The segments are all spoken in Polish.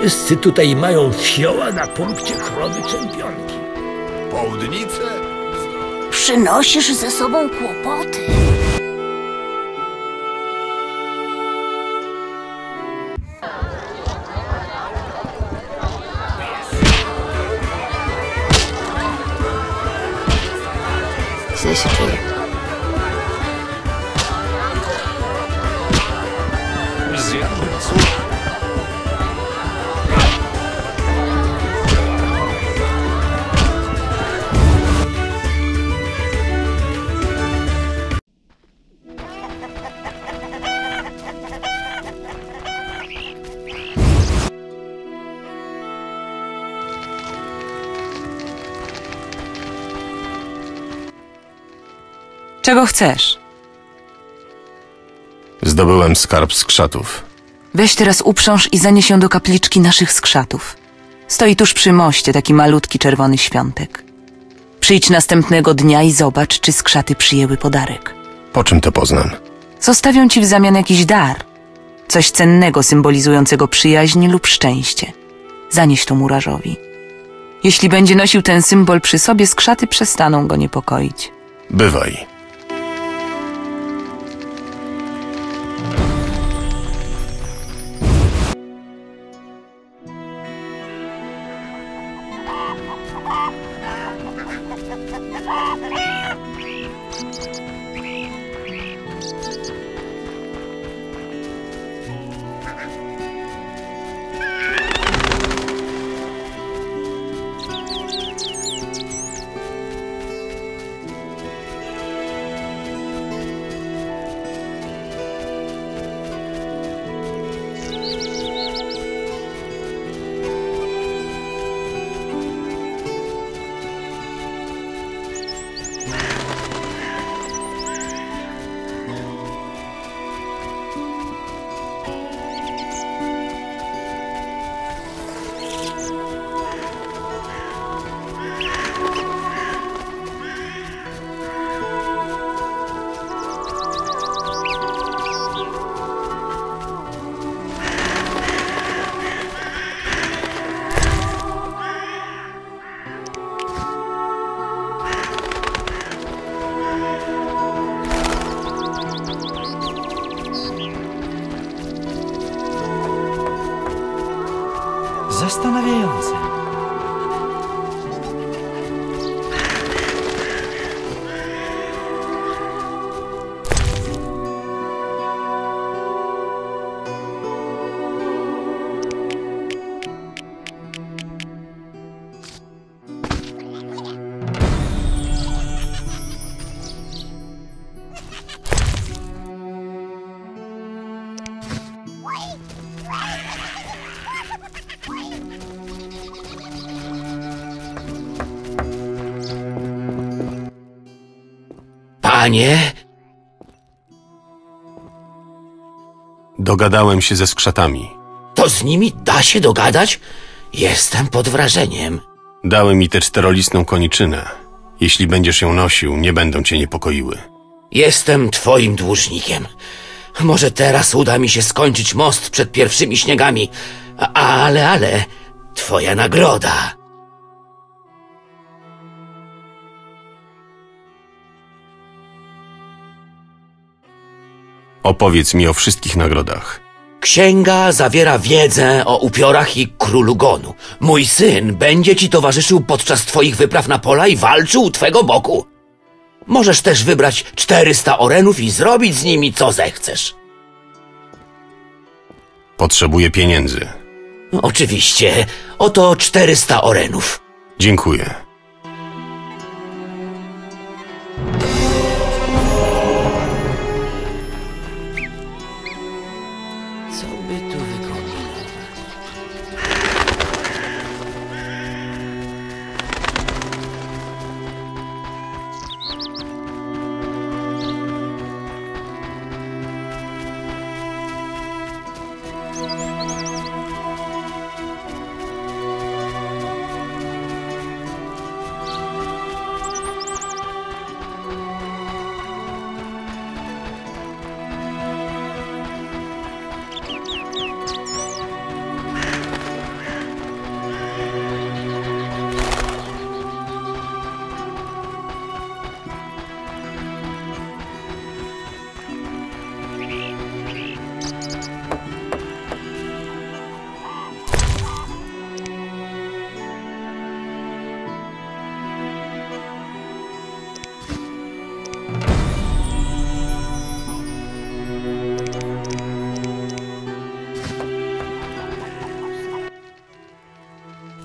Wszyscy tutaj mają fioła na punkcie krowy czempionki. Południce? Przynosisz ze sobą kłopoty. Źle się czuję. Zjadłem Czego chcesz? Zdobyłem skarb skrzatów. Weź teraz uprząż i zanieś ją do kapliczki naszych skrzatów. Stoi tuż przy moście taki malutki czerwony świątek. Przyjdź następnego dnia i zobacz, czy skrzaty przyjęły podarek. Po czym to poznam? Zostawią ci w zamian jakiś dar. Coś cennego symbolizującego przyjaźń lub szczęście. Zanieś to murarzowi. Jeśli będzie nosił ten symbol przy sobie, skrzaty przestaną go niepokoić. Bywaj. Panie, Dogadałem się ze skrzatami. to z nimi da się dogadać? Jestem pod wrażeniem. Dały mi tę czterolistną koniczynę. Jeśli będziesz ją nosił, nie będą cię niepokoiły. Jestem twoim dłużnikiem. Może teraz uda mi się skończyć most przed pierwszymi śniegami, ale, ale, twoja nagroda. Opowiedz mi o wszystkich nagrodach. Księga zawiera wiedzę o upiorach i królu Gonu. Mój syn będzie ci towarzyszył podczas twoich wypraw na pola i walczył u twego boku. Możesz też wybrać 400 orenów i zrobić z nimi co zechcesz. Potrzebuję pieniędzy. Oczywiście, oto 400 orenów. Dziękuję. Co by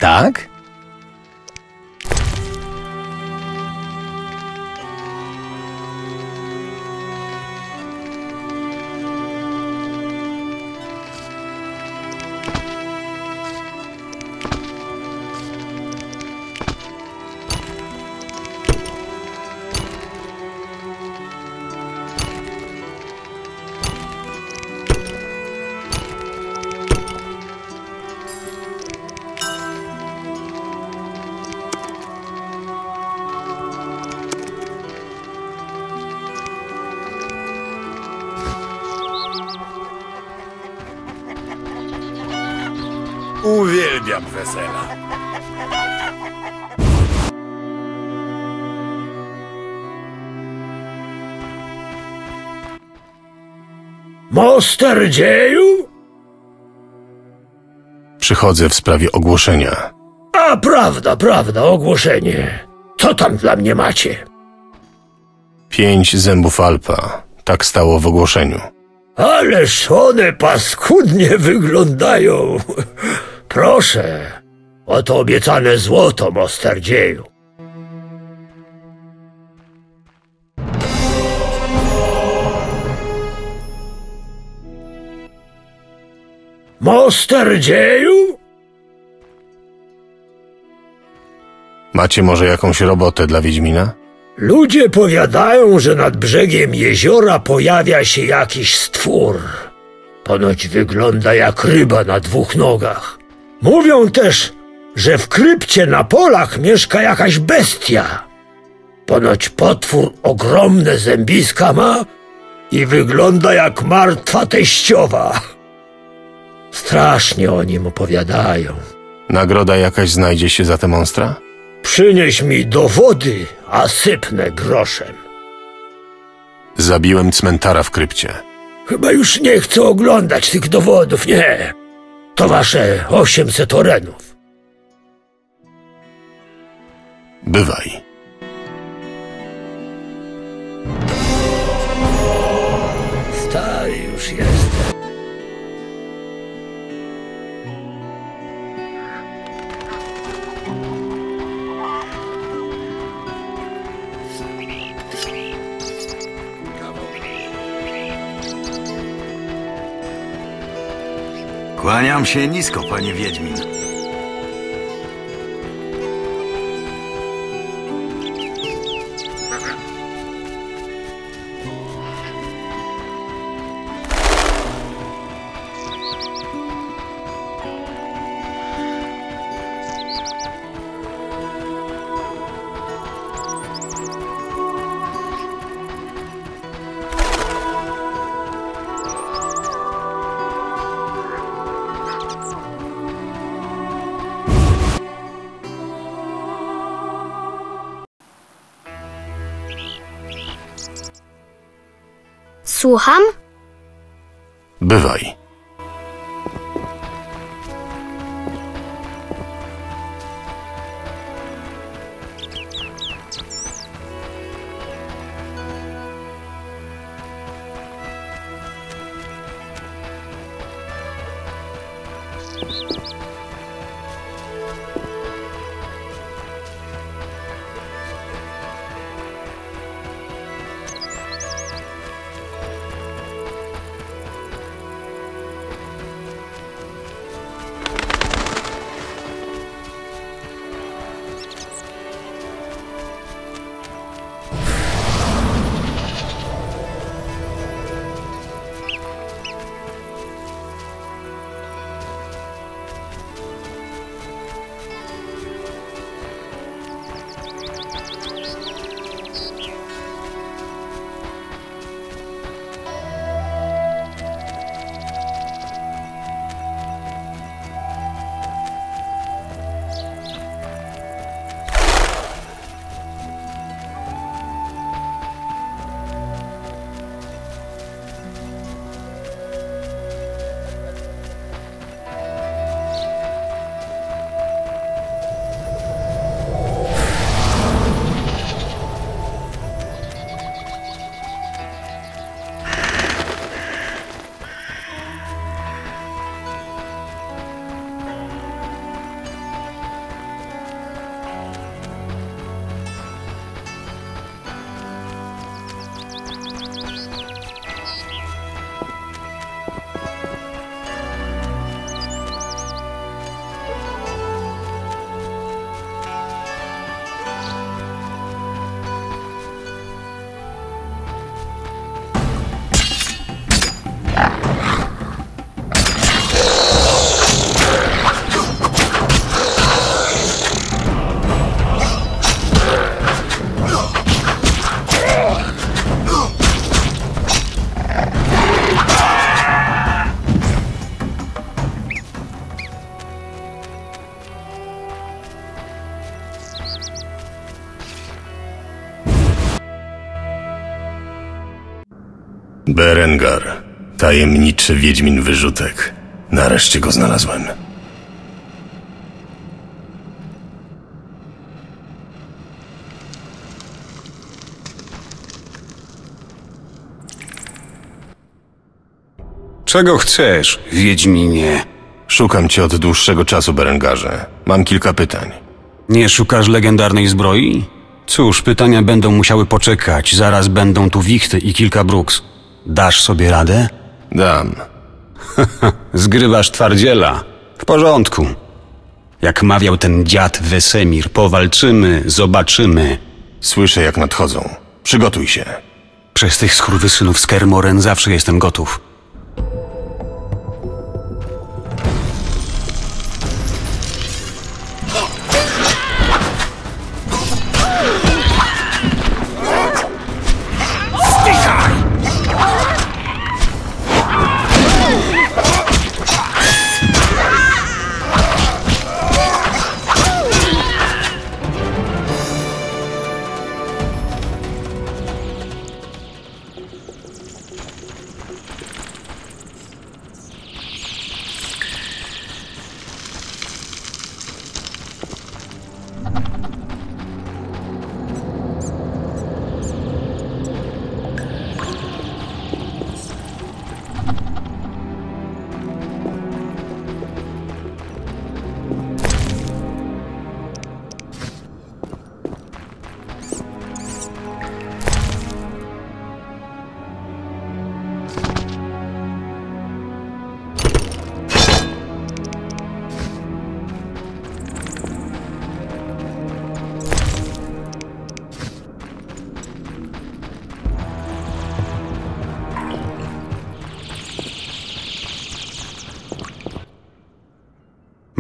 tak? Moster dzieju? Przychodzę w sprawie ogłoszenia. A prawda, prawda, ogłoszenie. Co tam dla mnie macie? Pięć zębów Alpa. Tak stało w ogłoszeniu. Ależ one paskudnie wyglądają. Proszę, oto obiecane złoto, Moster Moster dzieju? Macie może jakąś robotę dla Wiedźmina? Ludzie powiadają, że nad brzegiem jeziora pojawia się jakiś stwór. Ponoć wygląda jak ryba na dwóch nogach. Mówią też, że w krypcie na polach mieszka jakaś bestia. Ponoć potwór ogromne zębiska ma i wygląda jak martwa teściowa. Strasznie o nim opowiadają. Nagroda jakaś znajdzie się za te monstra? Przynieś mi dowody, a sypnę groszem. Zabiłem cmentara w krypcie. Chyba już nie chcę oglądać tych dowodów, nie. To wasze 800 orenów. Bywaj. Stary już jestem. Kłaniam się nisko, panie Wiedźmin. Słucham? Bywaj. Berengar. Tajemniczy Wiedźmin Wyrzutek. Nareszcie go znalazłem. Czego chcesz, Wiedźminie? Szukam cię od dłuższego czasu, Berengarze. Mam kilka pytań. Nie szukasz legendarnej zbroi? Cóż, pytania będą musiały poczekać. Zaraz będą tu wichty i kilka bruks. Dasz sobie radę? Dam. Zgrywasz twardziela. W porządku. Jak mawiał ten dziad Wesemir, powalczymy, zobaczymy. Słyszę, jak nadchodzą. Przygotuj się. Przez tych skurwysynów z Kermoren zawsze jestem gotów.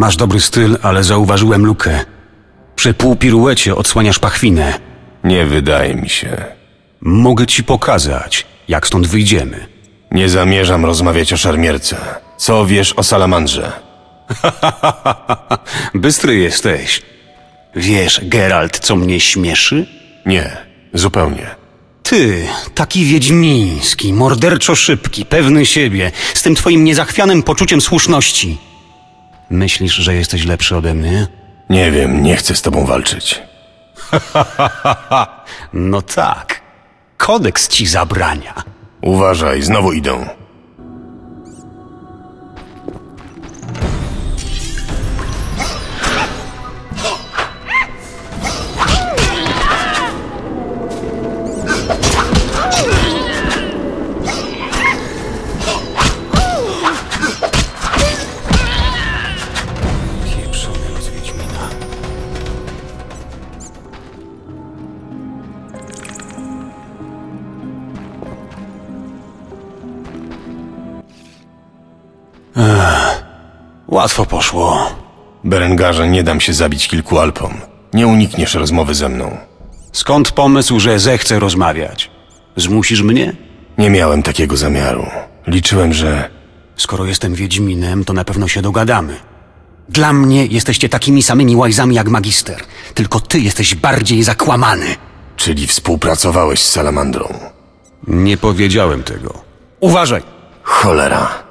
Masz dobry styl, ale zauważyłem lukę. Przy półpiruecie odsłaniasz pachwinę. Nie wydaje mi się. Mogę ci pokazać, jak stąd wyjdziemy. Nie zamierzam rozmawiać o szermierce. Co wiesz o salamandrze? Bystry jesteś. Wiesz, Geralt, co mnie śmieszy? Nie, zupełnie. Ty, taki wiedźmiński, morderczo szybki, pewny siebie, z tym twoim niezachwianym poczuciem słuszności. Myślisz, że jesteś lepszy ode mnie? Nie wiem, nie chcę z tobą walczyć. No tak. Kodeks ci zabrania. Uważaj, znowu idą. Ech, łatwo poszło. Berengarze, nie dam się zabić kilku alpom. Nie unikniesz rozmowy ze mną. Skąd pomysł, że zechcę rozmawiać? Zmusisz mnie? Nie miałem takiego zamiaru. Liczyłem, że... Skoro jestem Wiedźminem, to na pewno się dogadamy. Dla mnie jesteście takimi samymi łajzami jak magister. Tylko ty jesteś bardziej zakłamany. Czyli współpracowałeś z salamandrą. Nie powiedziałem tego. Uważaj! Cholera.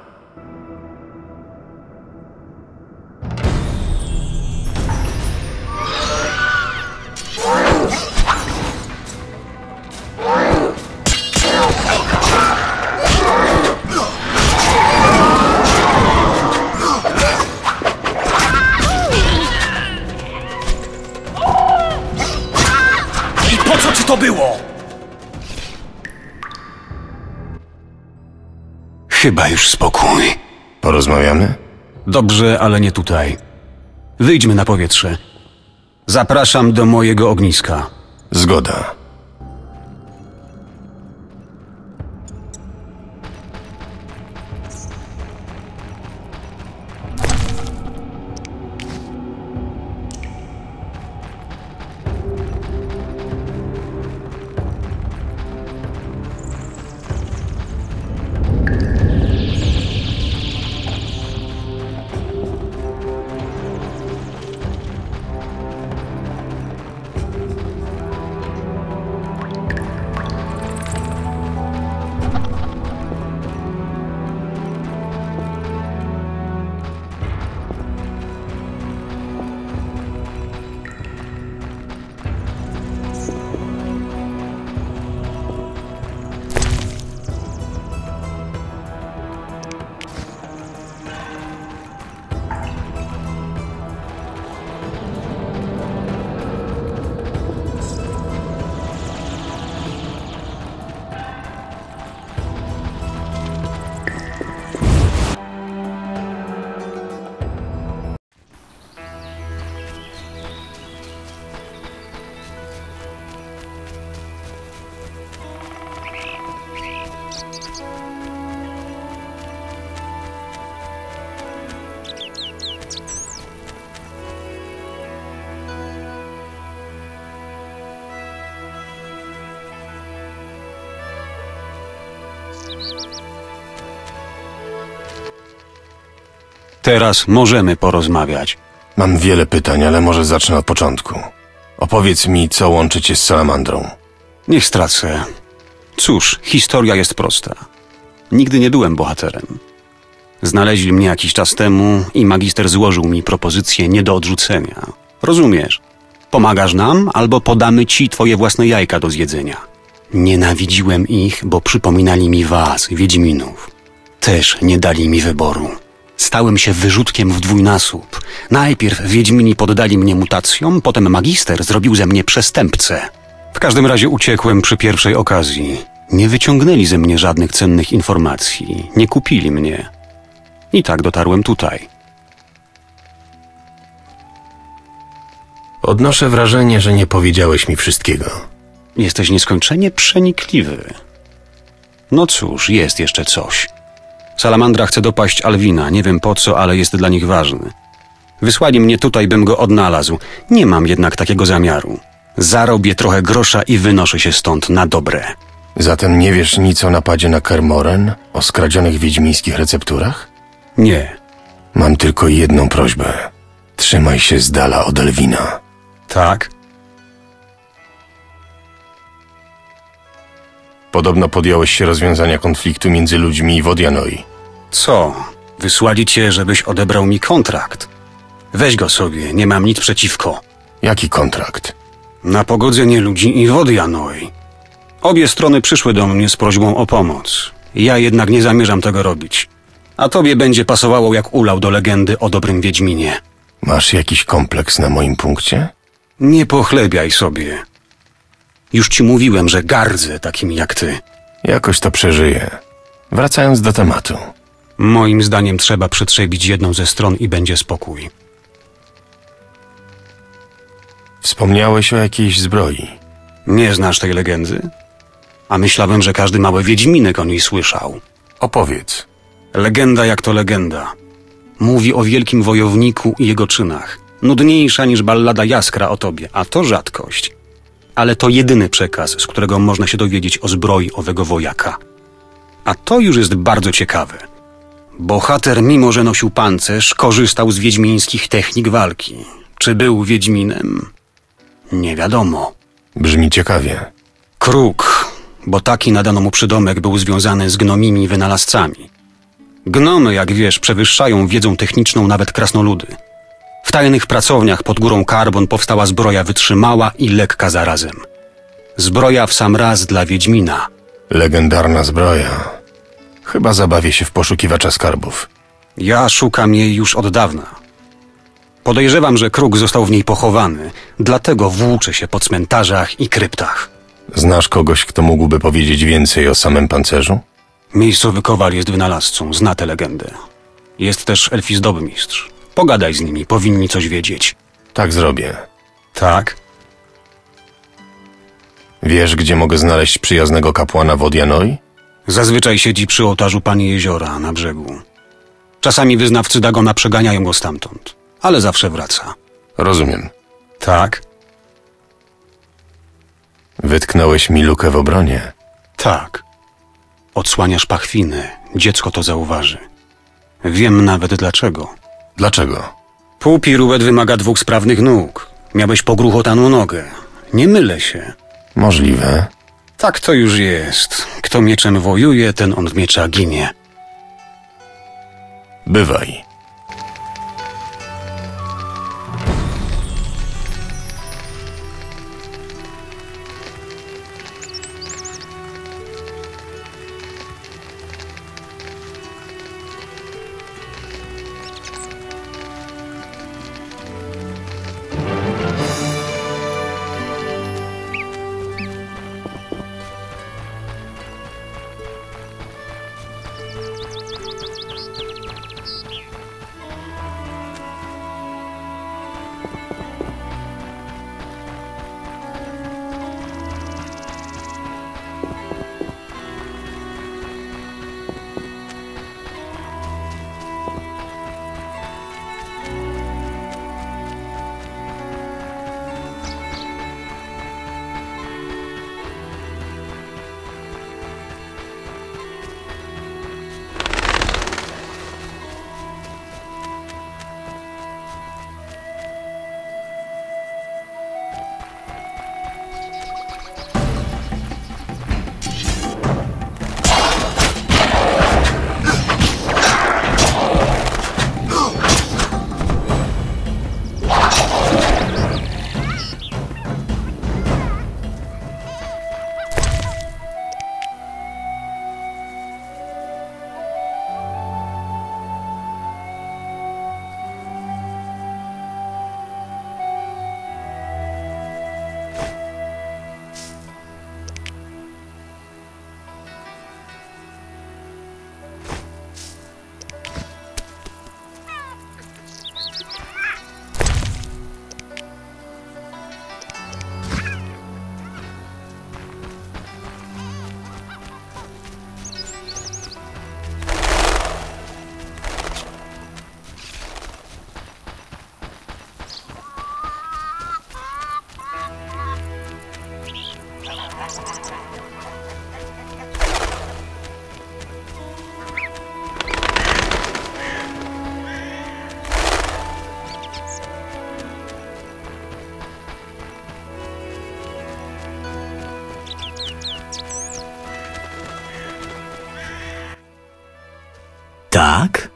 Chyba już spokój. Porozmawiamy? Dobrze, ale nie tutaj. Wyjdźmy na powietrze. Zapraszam do mojego ogniska. Zgoda. Teraz możemy porozmawiać. Mam wiele pytań, ale może zacznę od początku. Opowiedz mi, co łączy cię z salamandrą. Niech stracę. Cóż, historia jest prosta. Nigdy nie byłem bohaterem. Znaleźli mnie jakiś czas temu i magister złożył mi propozycję nie do odrzucenia. Rozumiesz? Pomagasz nam, albo podamy ci twoje własne jajka do zjedzenia. Nienawidziłem ich, bo przypominali mi was, Wiedźminów. Też nie dali mi wyboru. Stałem się wyrzutkiem w dwójnasób. Najpierw Wiedźmini poddali mnie mutacjom, potem magister zrobił ze mnie przestępcę. W każdym razie uciekłem przy pierwszej okazji. Nie wyciągnęli ze mnie żadnych cennych informacji, nie kupili mnie. I tak dotarłem tutaj. Odnoszę wrażenie, że nie powiedziałeś mi wszystkiego. Jesteś nieskończenie przenikliwy. No cóż, jest jeszcze coś. Salamandra chce dopaść Alwina, nie wiem po co, ale jest dla nich ważny. Wysłali mnie tutaj, bym go odnalazł. Nie mam jednak takiego zamiaru. Zarobię trochę grosza i wynoszę się stąd na dobre. Zatem nie wiesz nic o napadzie na Kermoren? O skradzionych wiedźmińskich recepturach? Nie. Mam tylko jedną prośbę. Trzymaj się z dala od Elwina. Tak? Podobno podjąłeś się rozwiązania konfliktu między ludźmi i Wodianoi. Co? Wysłali cię, żebyś odebrał mi kontrakt. Weź go sobie, nie mam nic przeciwko. Jaki kontrakt? Na pogodzenie ludzi i wody Janoi. Obie strony przyszły do mnie z prośbą o pomoc. Ja jednak nie zamierzam tego robić. A tobie będzie pasowało jak ulał do legendy o dobrym Wiedźminie. Masz jakiś kompleks na moim punkcie? Nie pochlebiaj sobie. Już ci mówiłem, że gardzę takimi jak ty. Jakoś to przeżyję. Wracając do tematu. Moim zdaniem trzeba przetrzebić jedną ze stron i będzie spokój. Wspomniałeś o jakiejś zbroi. Nie znasz tej legendy? A myślałem, że każdy mały Wiedźminek o niej słyszał. Opowiedz. Legenda jak to legenda. Mówi o wielkim wojowniku i jego czynach. Nudniejsza niż ballada Jaskra o tobie, a to rzadkość. Ale to jedyny przekaz, z którego można się dowiedzieć o zbroi owego wojaka. A to już jest bardzo ciekawe. Bohater, mimo że nosił pancerz, korzystał z wiedźmińskich technik walki. Czy był Wiedźminem? Nie wiadomo. Brzmi ciekawie. Kruk, bo taki nadano mu przydomek był związany z gnomimi wynalazcami. Gnomy, jak wiesz, przewyższają wiedzą techniczną nawet krasnoludy. W tajnych pracowniach pod górą Karbon powstała zbroja wytrzymała i lekka zarazem. Zbroja w sam raz dla Wiedźmina. Legendarna zbroja. Chyba zabawię się w poszukiwacza skarbów. Ja szukam jej już od dawna. Podejrzewam, że Kruk został w niej pochowany, dlatego włóczę się po cmentarzach i kryptach. Znasz kogoś, kto mógłby powiedzieć więcej o samym pancerzu? Miejscowy kowal jest wynalazcą, zna tę legendę. Jest też elfi zdobmistrz. Pogadaj z nimi, powinni coś wiedzieć. Tak zrobię. Tak? Wiesz, gdzie mogę znaleźć przyjaznego kapłana Wodianoi? Zazwyczaj siedzi przy ołtarzu Pani Jeziora na brzegu. Czasami wyznawcy Dagona przeganiają go stamtąd, ale zawsze wraca. Rozumiem. Tak? Wytknąłeś mi lukę w obronie. Tak. Odsłaniasz pachwiny, dziecko to zauważy. Wiem nawet dlaczego. Dlaczego? Półpiruet wymaga dwóch sprawnych nóg. Miałeś pogruchotaną nogę. Nie mylę się. Możliwe. Tak to już jest. Kto mieczem wojuje, ten od miecza ginie. Bywaj. Tak?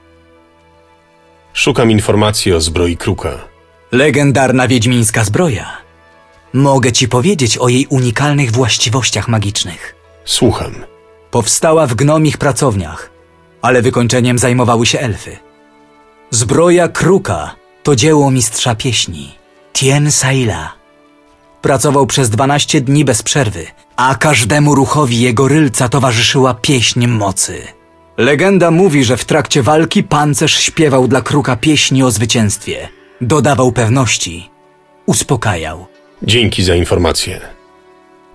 Szukam informacji o zbroi Kruka. Legendarna wiedźmińska zbroja. Mogę ci powiedzieć o jej unikalnych właściwościach magicznych. Słucham. Powstała w gnomich pracowniach, ale wykończeniem zajmowały się elfy. Zbroja Kruka to dzieło mistrza pieśni, Tien Saila. Pracował przez 12 dni bez przerwy, a każdemu ruchowi jego rylca towarzyszyła pieśń mocy. Legenda mówi, że w trakcie walki pancerz śpiewał dla Kruka pieśni o zwycięstwie. Dodawał pewności, uspokajał. Dzięki za informację.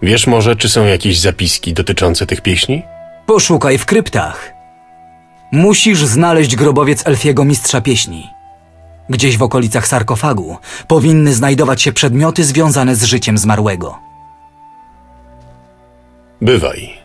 Wiesz może, czy są jakieś zapiski dotyczące tych pieśni? Poszukaj w kryptach. Musisz znaleźć grobowiec elfiego mistrza pieśni. Gdzieś w okolicach sarkofagu powinny znajdować się przedmioty związane z życiem zmarłego. Bywaj.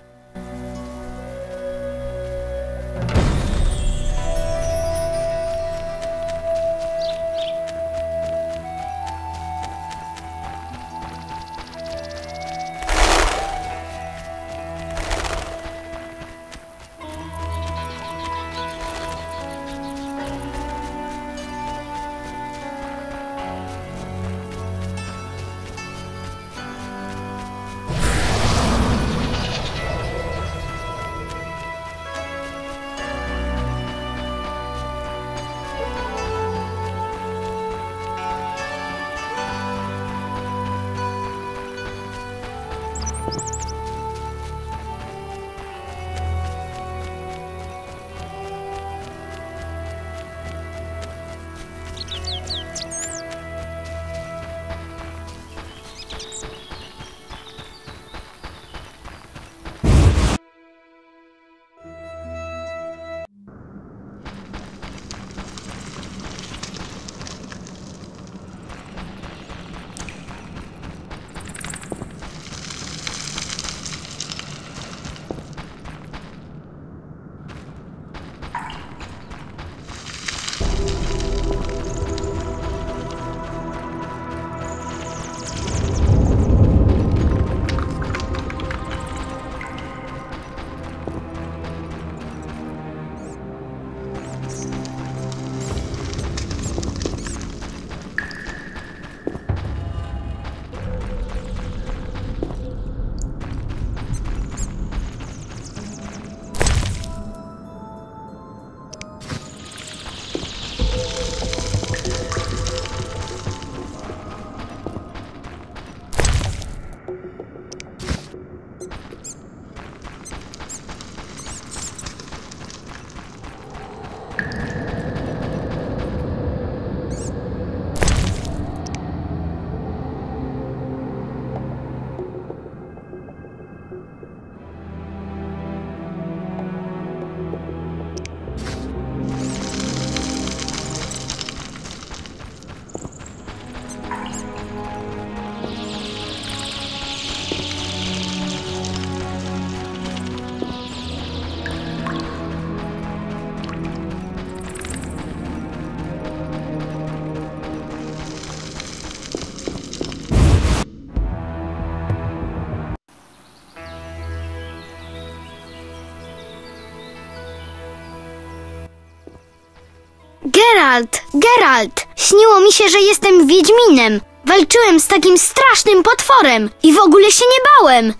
Geralt, Geralt! Śniło mi się, że jestem Wiedźminem. Walczyłem z takim strasznym potworem i w ogóle się nie bałem.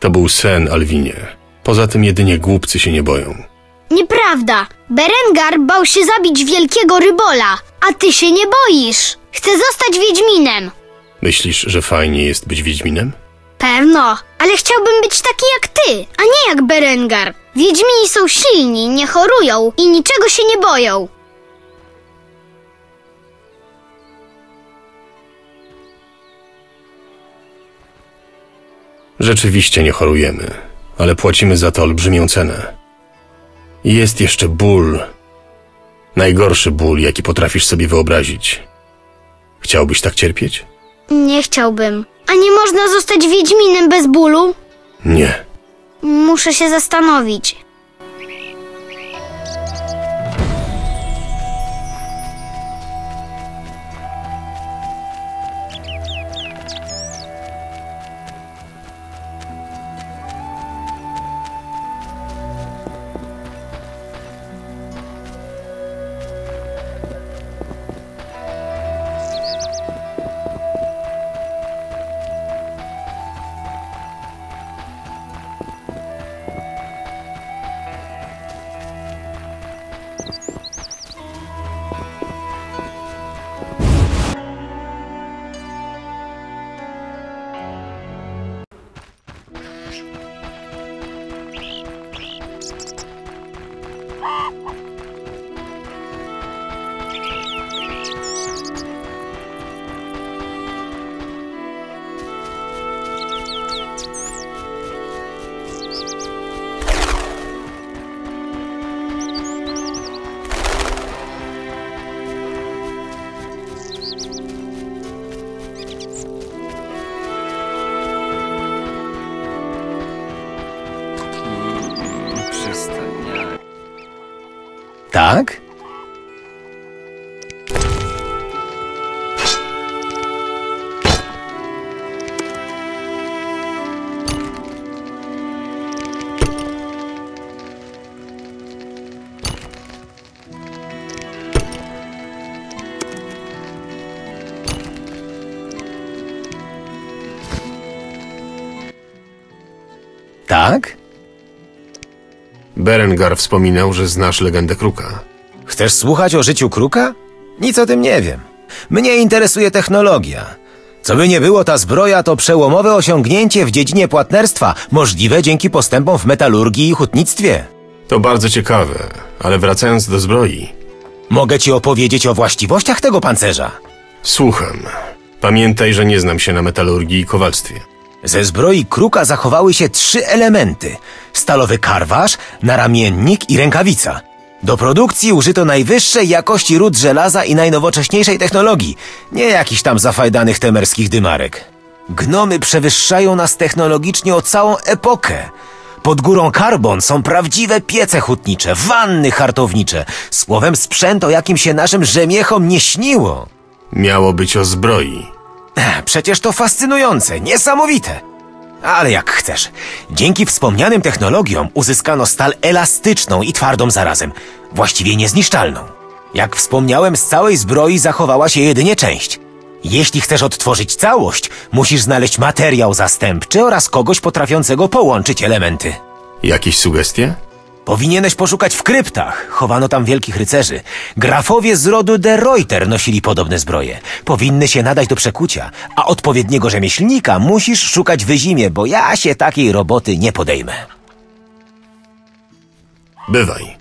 To był sen, Alwinie. Poza tym jedynie głupcy się nie boją. Nieprawda. Berengar bał się zabić wielkiego rybola, a ty się nie boisz. Chcę zostać Wiedźminem. Myślisz, że fajnie jest być Wiedźminem? Pewno, ale chciałbym być taki jak ty, a nie jak Berengar. Wiedźmini są silni, nie chorują i niczego się nie boją. Rzeczywiście nie chorujemy, ale płacimy za to olbrzymią cenę. I Jest jeszcze ból. Najgorszy ból, jaki potrafisz sobie wyobrazić. Chciałbyś tak cierpieć? Nie chciałbym. A nie można zostać Wiedźminem bez bólu? Nie. Muszę się zastanowić. Tak? Berengar wspominał, że znasz legendę Kruka. Chcesz słuchać o życiu kruka? Nic o tym nie wiem. Mnie interesuje technologia. Co by nie było, ta zbroja to przełomowe osiągnięcie w dziedzinie płatnerstwa, możliwe dzięki postępom w metalurgii i hutnictwie. To bardzo ciekawe, ale wracając do zbroi. Mogę ci opowiedzieć o właściwościach tego pancerza. Słucham. Pamiętaj, że nie znam się na metalurgii i kowalstwie. Ze zbroi kruka zachowały się trzy elementy: stalowy karwasz, naramiennik i rękawica. Do produkcji użyto najwyższej jakości ród żelaza i najnowocześniejszej technologii, nie jakichś tam zafajdanych temerskich dymarek. Gnomy przewyższają nas technologicznie o całą epokę. Pod górą Karbon są prawdziwe piece hutnicze, wanny hartownicze, słowem sprzęt, o jakim się naszym rzemiechom nie śniło. Miało być o zbroi. Przecież to fascynujące, niesamowite. Ale jak chcesz. Dzięki wspomnianym technologiom uzyskano stal elastyczną i twardą zarazem, właściwie niezniszczalną. Jak wspomniałem, z całej zbroi zachowała się jedynie część. Jeśli chcesz odtworzyć całość, musisz znaleźć materiał zastępczy oraz kogoś potrafiącego połączyć elementy. Jakieś sugestie? Powinieneś poszukać w kryptach. Chowano tam wielkich rycerzy. Grafowie z rodu de Reuter nosili podobne zbroje. Powinny się nadać do przekucia, a odpowiedniego rzemieślnika musisz szukać w zimie, bo ja się takiej roboty nie podejmę. Bywaj.